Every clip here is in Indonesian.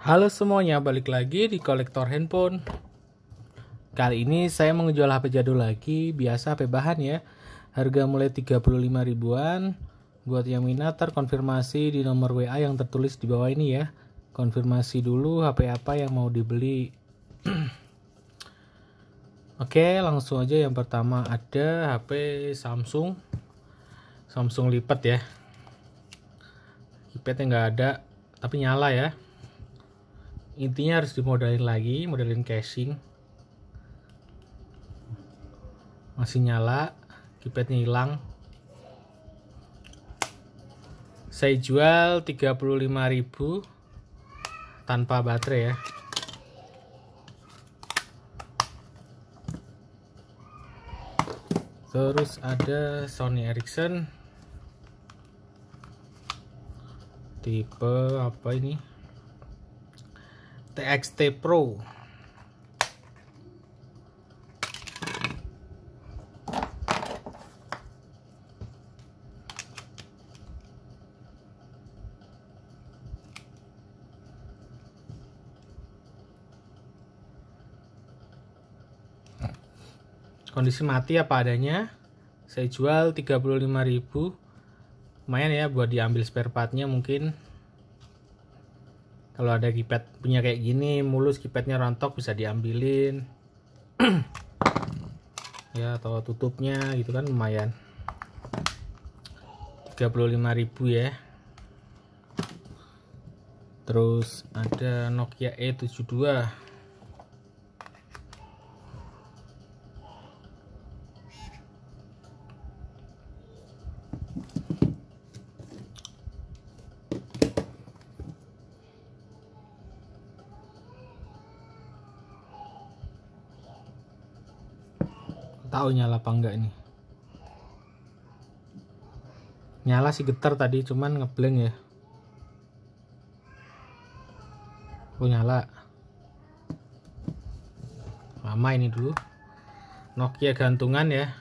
Halo semuanya, balik lagi di kolektor handphone. Kali ini saya menjual HP jadul lagi, biasa HP bahan ya. Harga mulai 35 ribuan. Buat yang minat terkonfirmasi di nomor WA yang tertulis di bawah ini ya. Konfirmasi dulu HP apa yang mau dibeli. Oke, langsung aja yang pertama ada HP Samsung. Samsung lipat ya. Keypadnya nggak ada, tapi nyala ya intinya harus dimodalin lagi modalin casing masih nyala keypadnya hilang. Saya jual 35.000 tanpa baterai ya. Terus ada Sony Ericsson. Tipe apa ini TXT Pro. Kondisi mati apa adanya saya jual 35.000 lumayan ya buat diambil spare partnya mungkin kalau ada keypad punya kayak gini mulus keypadnya rontok bisa diambilin. Ya atau tutupnya gitu kan lumayan. 35.000 ya. Terus ada Nokia E72 tahu nyala apa enggak ini. Nyala sih getar tadi cuman ngeblank ya. Oh nyala. Lama ini dulu. Nokia gantungan ya.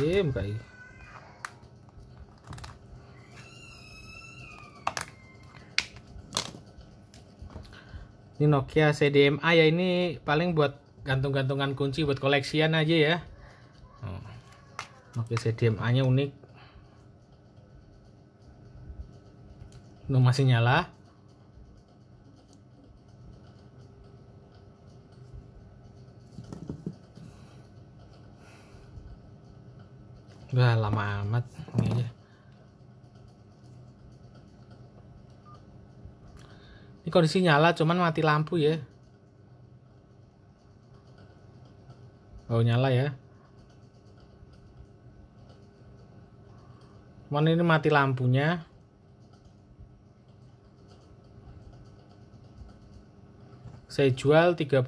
Iya, kayak ini Nokia CDMA ya ini paling buat gantung-gantungan kunci buat koleksian aja ya. Oke CDMA nya unik. Ini masih nyala. Udah lama amat ini aja. Ini kondisi nyala cuman mati lampu ya. Oh nyala ya. Cuman ini mati lampunya. Saya jual 35.000.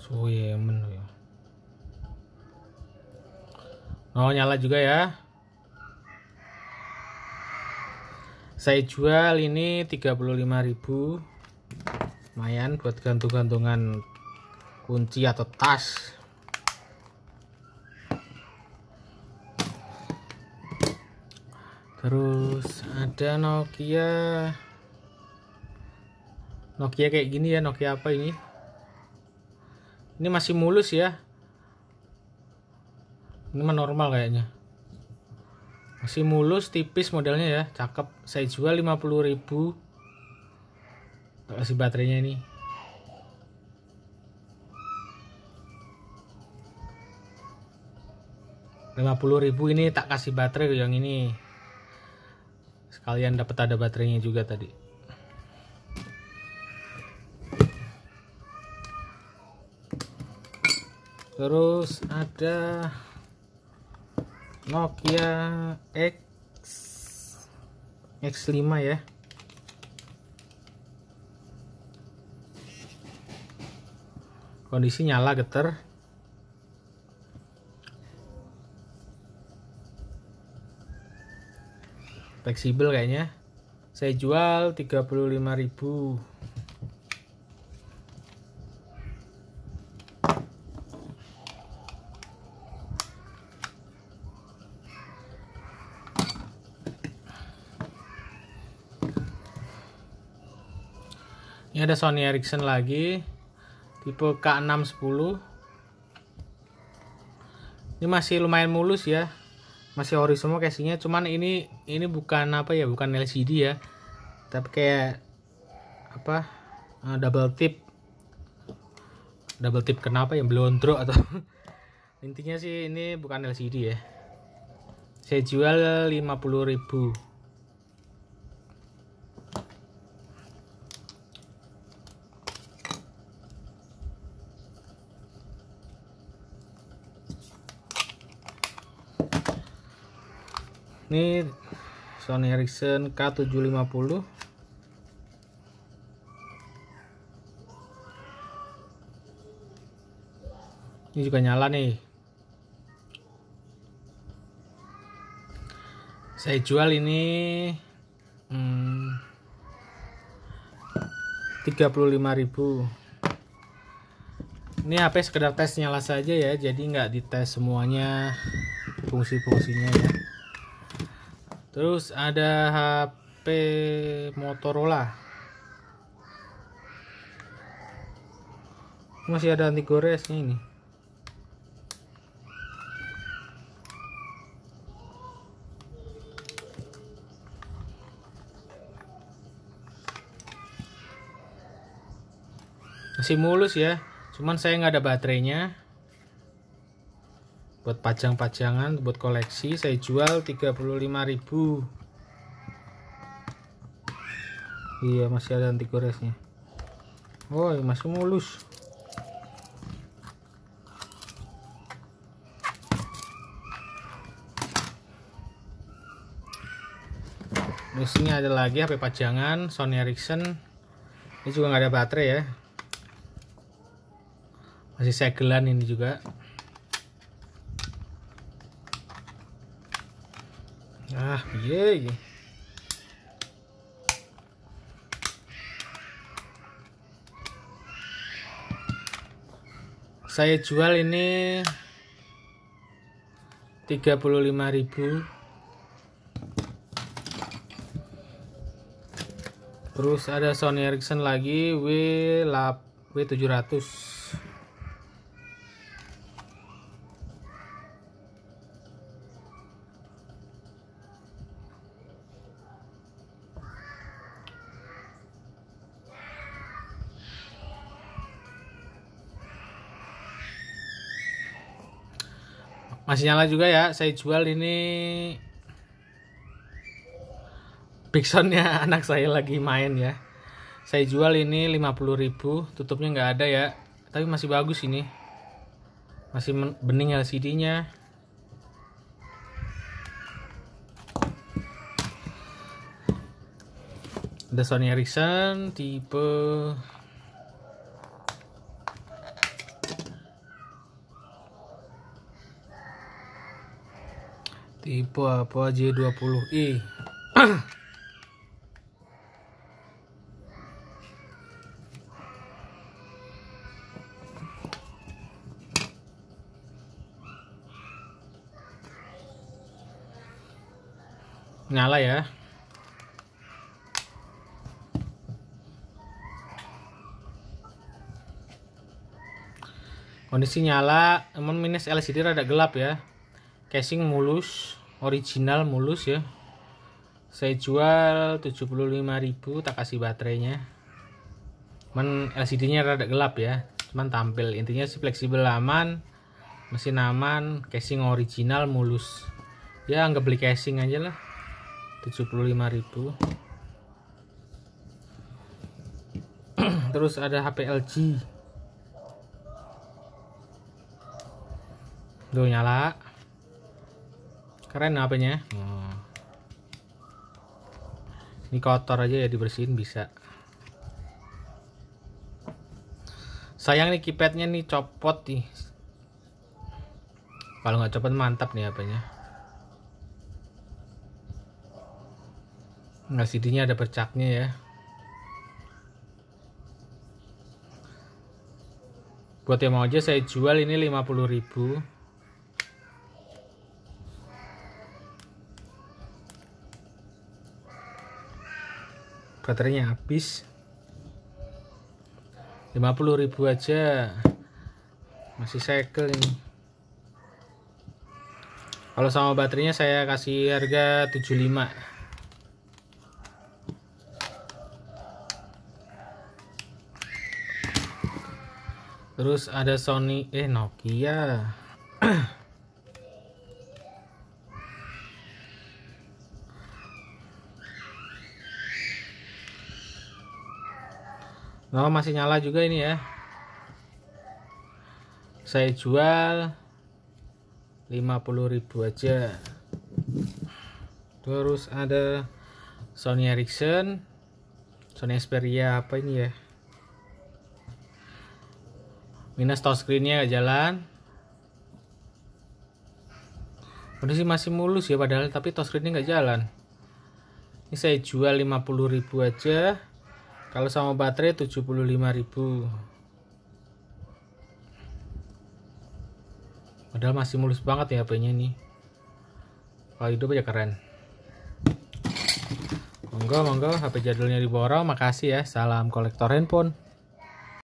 Suyemen ya. Oh nyala juga ya. Saya jual ini 35.000 lumayan buat gantung-gantungan kunci atau tas. Terus ada Nokia. Nokia kayak gini ya Nokia apa ini? Ini masih mulus ya ini mah normal kayaknya. Masih mulus tipis modelnya ya. Cakep. Saya jual 50.000 tak kasih baterainya ini. lima puluh ribu ini tak kasih baterai yang ini. Sekalian dapat ada baterainya juga tadi. Terus ada Nokia X X5 ya. Kondisi nyala getar fleksibel kayaknya. Saya jual 35.000 Ini ada Sony Ericsson lagi tipe K610. Ini masih lumayan mulus ya. Masih ori semua casingnya, cuman ini ini bukan apa ya, bukan LCD ya. Tapi kayak apa? Uh, double tip. Double tip kenapa ya blondro atau intinya sih ini bukan LCD ya. Saya jual 50.000. ini Sony Ericsson K750 ini juga nyala nih. Saya jual ini hmm, 35.000 ini HP sekedar tes nyala saja ya jadi nggak dites semuanya fungsi-fungsinya ya Terus ada HP Motorola. Masih ada anti goresnya ini. Masih mulus ya. Cuman saya nggak ada baterainya buat pajang-pajangan buat koleksi saya jual 35.000 iya masih ada anti goresnya oh masih mulus. Di ada lagi HP pajangan Sony Ericsson. Ini juga nggak ada baterai ya. Masih segelan ini juga Ah, piye Saya jual ini 35.000 Terus ada Sony Ericsson lagi W W700 masih nyala juga ya saya jual ini Bigsoundnya anak saya lagi main ya. Saya jual ini 50.000 tutupnya nggak ada ya. Tapi masih bagus ini. Masih bening LCD nya ada Sony Ericsson tipe tipe apa J20i nyala ya. Kondisi nyala namun minus LCD rada gelap ya. Casing mulus original mulus ya. Saya jual 75.000 tak kasih baterainya. Cuman LCD nya rada gelap ya. Cuman tampil. Intinya sih fleksibel aman mesin aman casing original mulus. Ya nggak beli casing aja lah. 75.000 terus ada HP LG tuh nyala keren apanya oh. ini kotor aja ya dibersihin bisa sayang nih keypadnya nih copot nih kalau nggak copot mantap nih apanya LCD-nya ada bercaknya ya. Buat yang mau aja saya jual ini 50.000. Baterainya habis. 50.000 aja. Masih segel ini. Kalau sama baterainya saya kasih harga 75. Terus ada Sony eh Nokia. Oh masih nyala juga ini ya. Saya jual 50.000 aja. Terus ada Sony Ericsson Sony Xperia apa ini ya? Minus touchscreennya gak jalan. Sih masih mulus ya padahal tapi touchscreennya nggak jalan. Ini saya jual 50.000 aja kalau sama baterai 75.000 padahal masih mulus banget ya HP nya ini. Kalau hidup aja keren. Monggo monggo HP jadulnya diborong. Makasih ya. Salam kolektor handphone